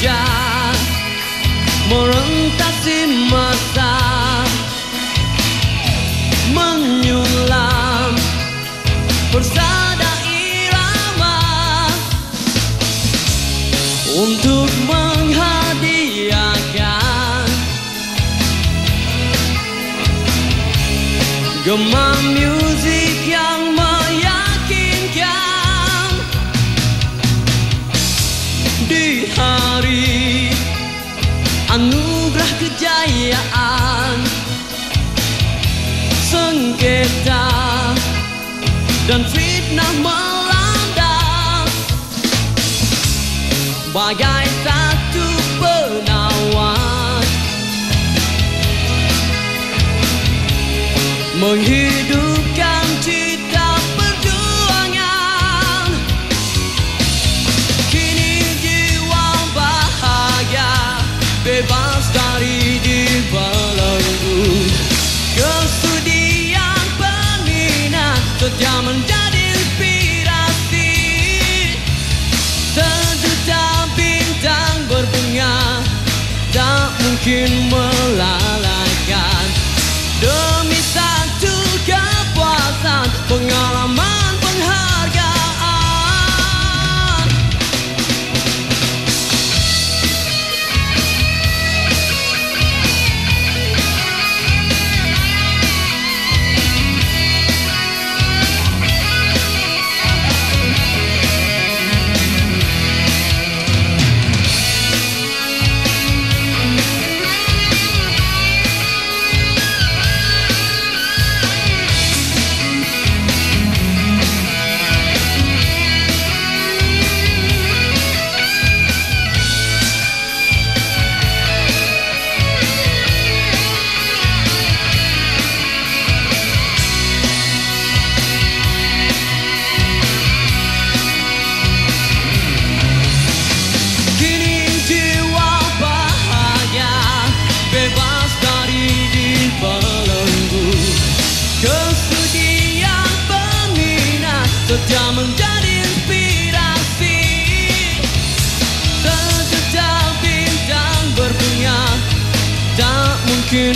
hujan Merentasi masa Menyulam Bersada irama. Untuk menghadiahkan Gema musik yang Di hari. Anugerah kejayaan Sengketa dan fitnah melanda. Bagai satu penawar Menghidupkan mungkin melalaikan. Demi satu kepuasan Pengalaman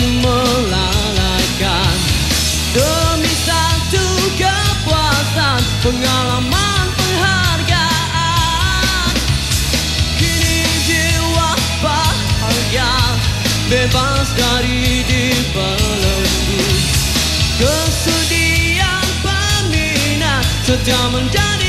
melalaikan. Demi satu kepuasan pengalaman penghargaan. Kini jiwa bahagia bebas dari dibelenggu kesudian peminat sejam menjadi